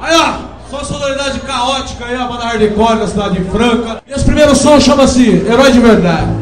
Aí ó, só sonoridade caótica aí, a banda hardcore da cidade de Franca. E os primeiros sons chama-se Herói de Verdade.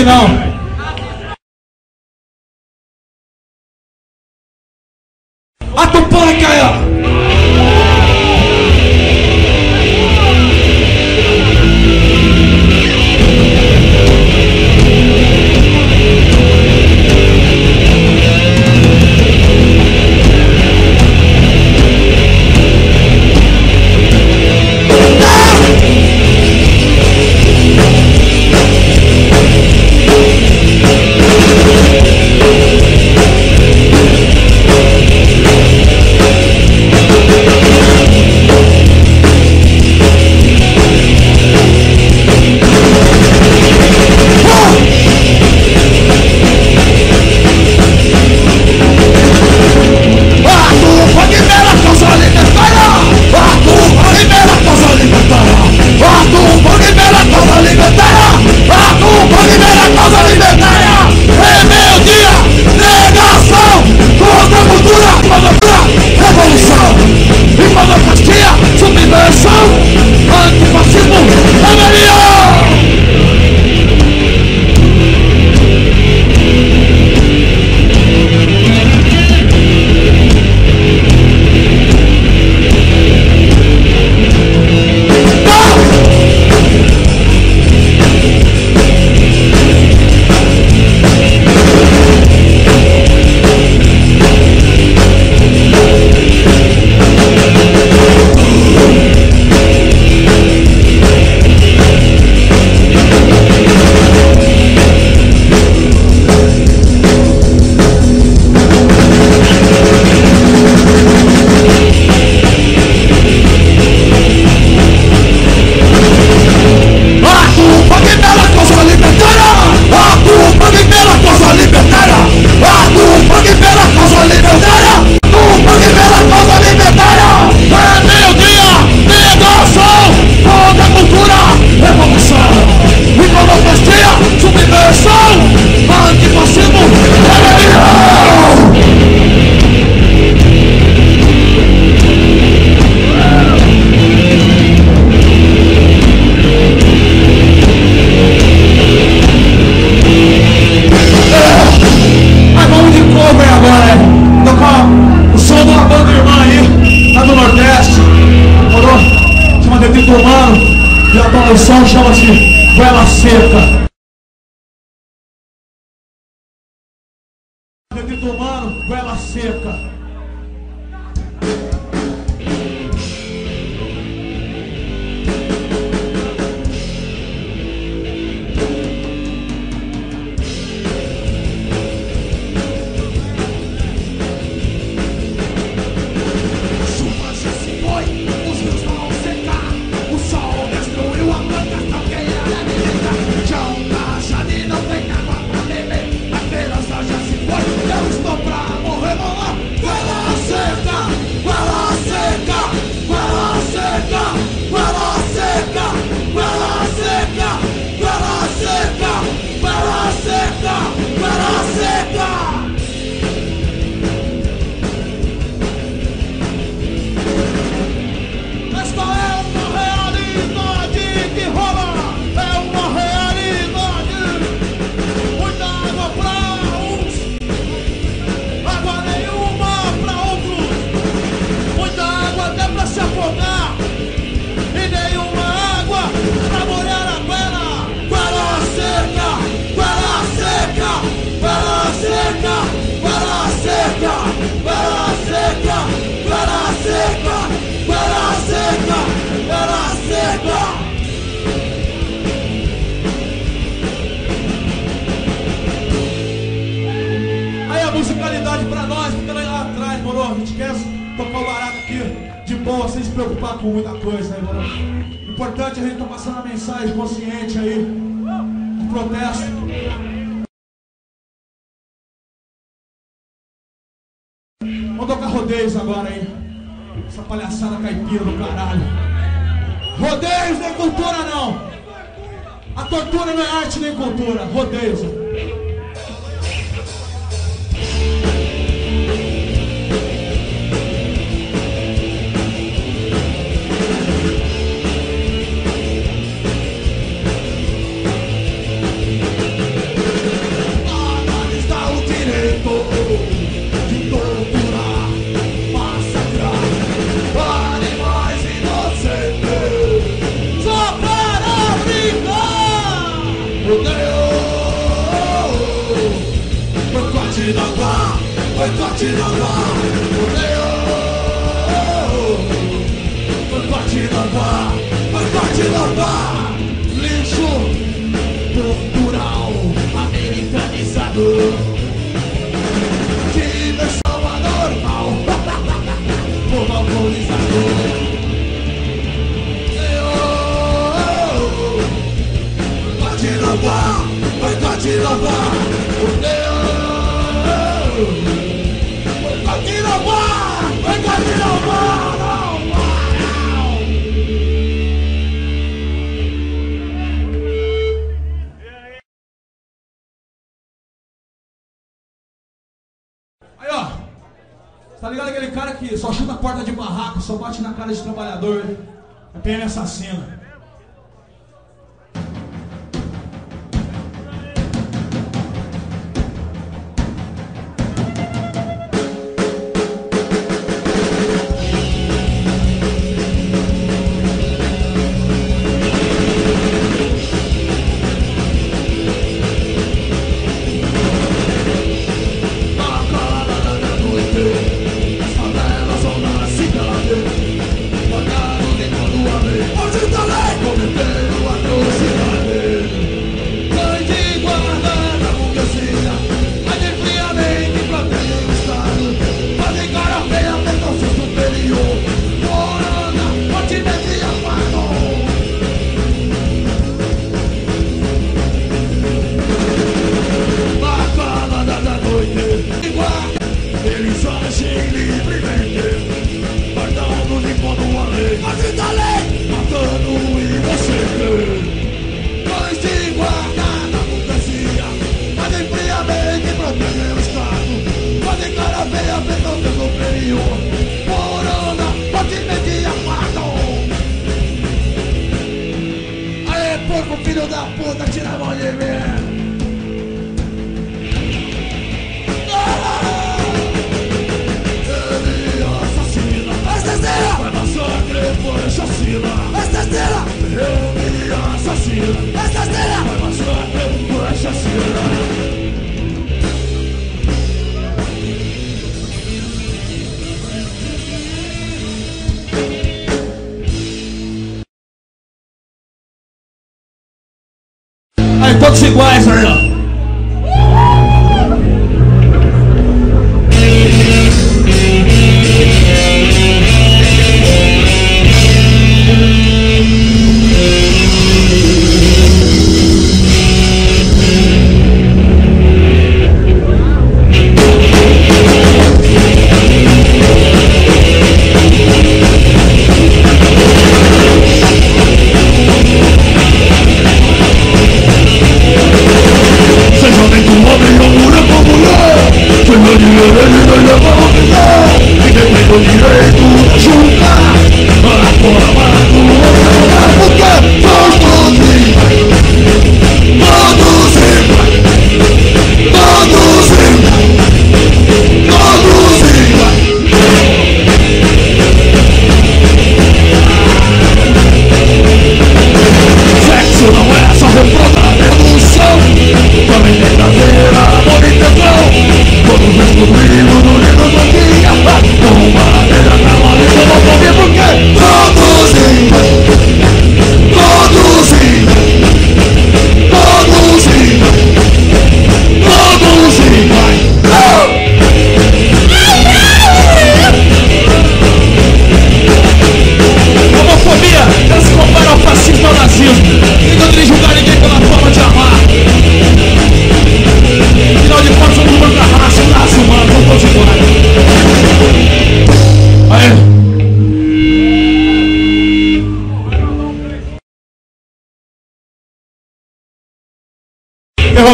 you know. goela seca. com muita coisa, né, irmão? Importante a gente estar tá passando a mensagem consciente aí, o protesto. Vamos tocar rodeios agora aí. Essa palhaçada caipira do caralho. Rodeios nem é cultura não. A tortura não é arte nem cultura. Rodeios. barraco, só bate na cara de trabalhador. É pena assassina. cena. assassino. Esta cena. Vai passar pelo coração assassino.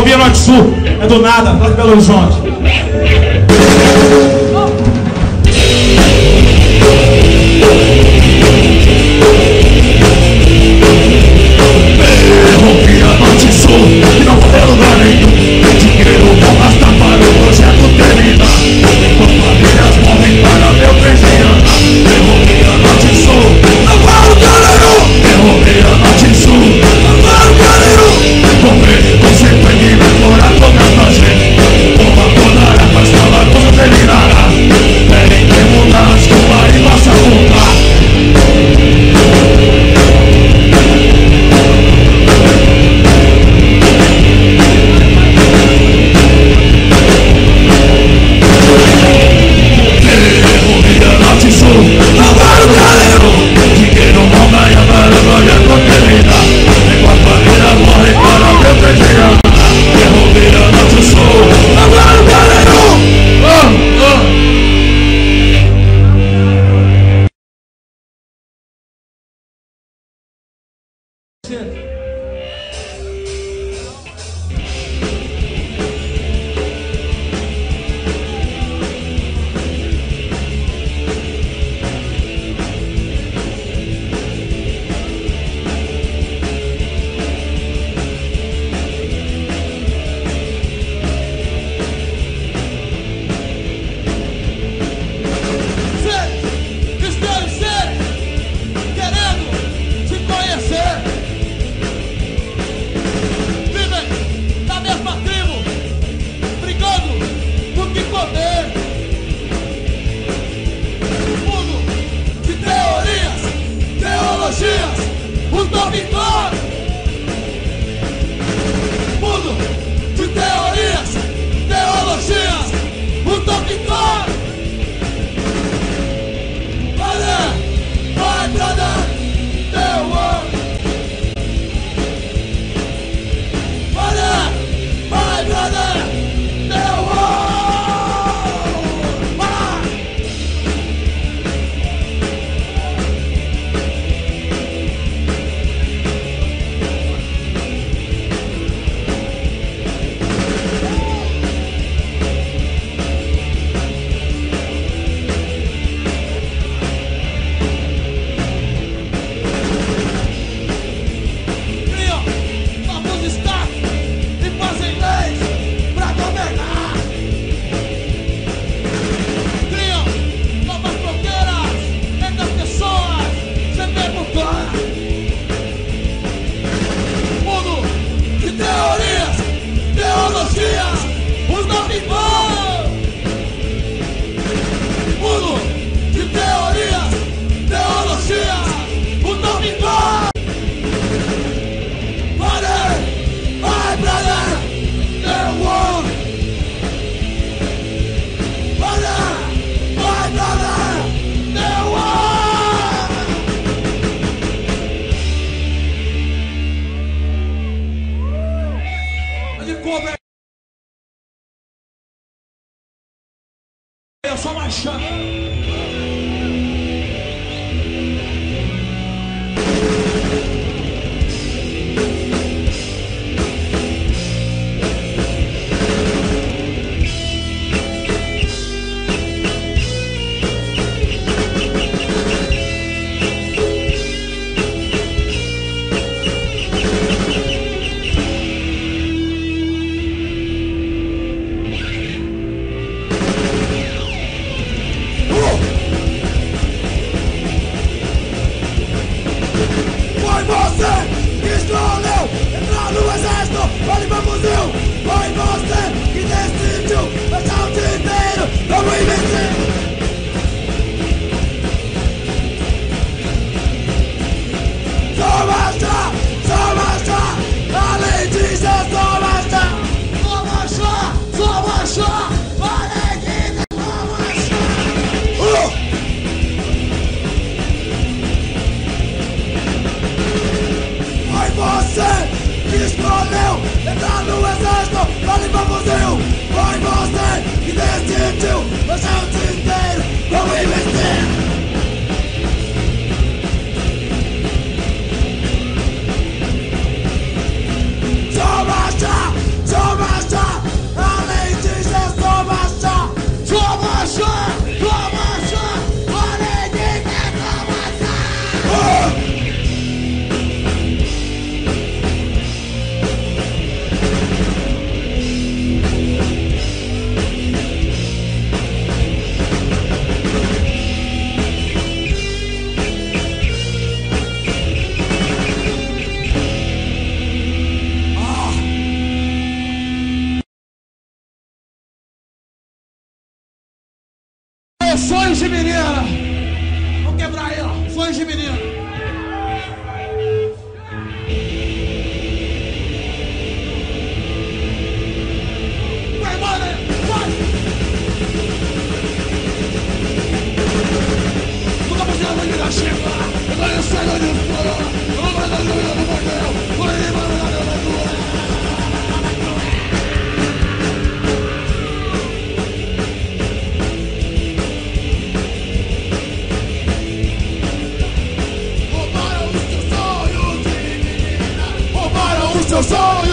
Rodovia é Norte Sul. É do nada, lá de Belo Horizonte. Oh. de menina. Vou quebrar ela. Fãs de menina. Chega, eu não sei onde eu estou your soul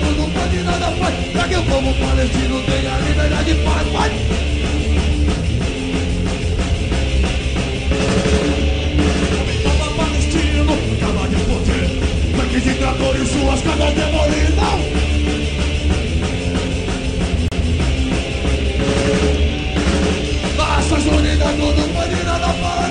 povo não pode nada faz Pra que o povo palestino tenha liberdade e paz Vai! Toma palestino, acaba de poder. Tanques e suas casas demolidas. Nações Unidas, tudo pode nada faz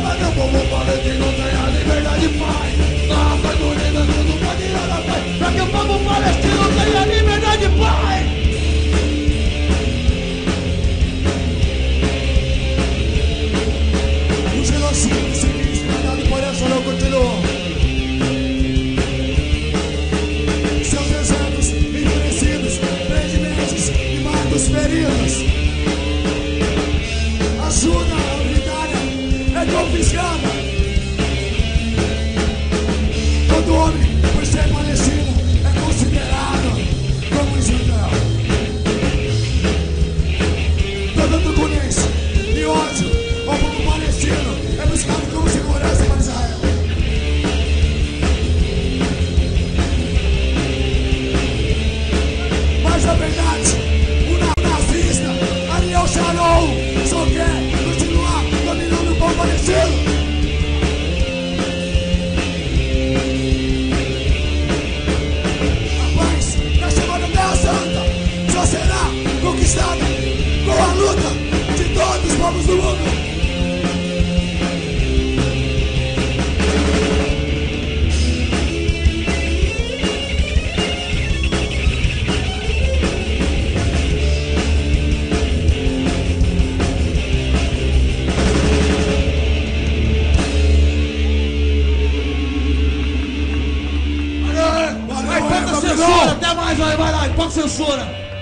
censura.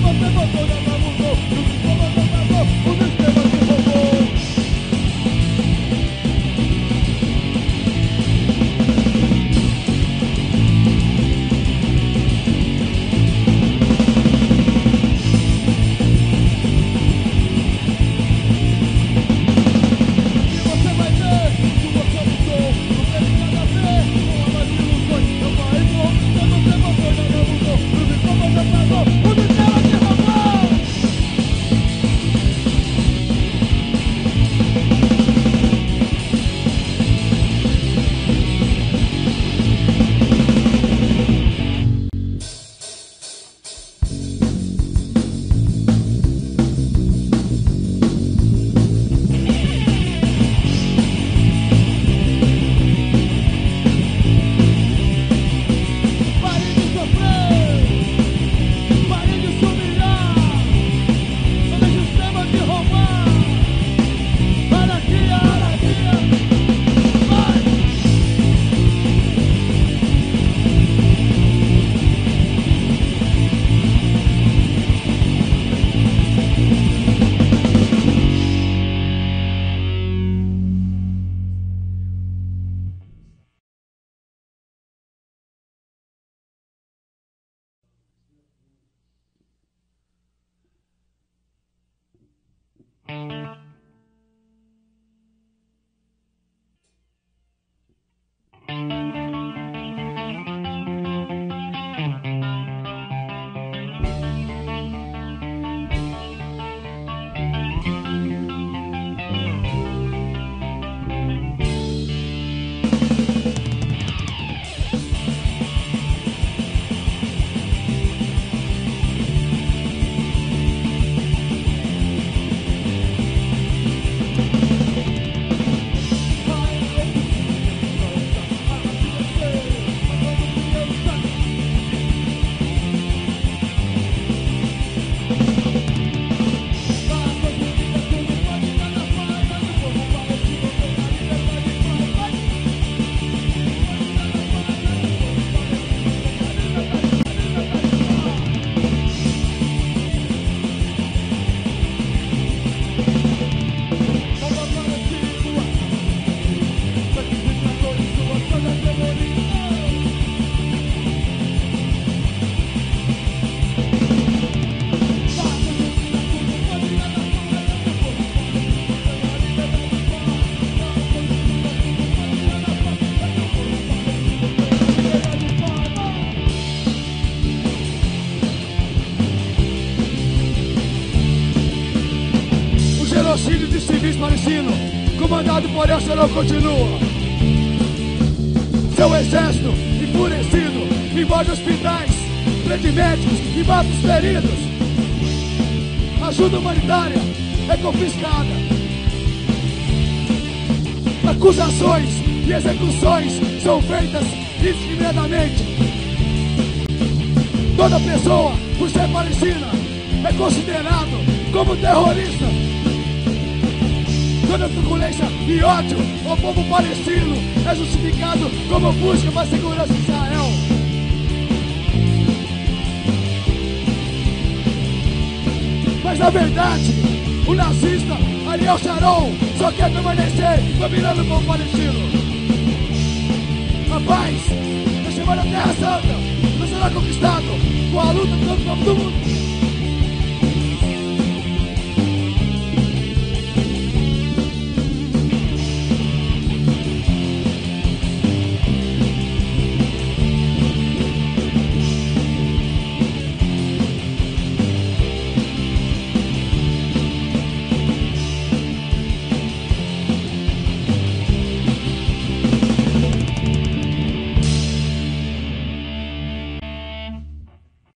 Palestino, El Serão, continua. Seu exército, enfurecido, invade hospitais, prende médicos e mata os feridos. Ajuda humanitária é confiscada. Acusações e execuções são feitas indiscriminadamente. Toda pessoa, por ser palestina, é considerado como terrorista. Toda truculência e ódio ao povo palestino é justificado como busca para a segurança de Israel. Mas na verdade, o nazista Ariel Sharon só quer permanecer dominando o povo palestino. A paz, a chamada Terra Santa, não será conquistado com a luta do povo do mundo.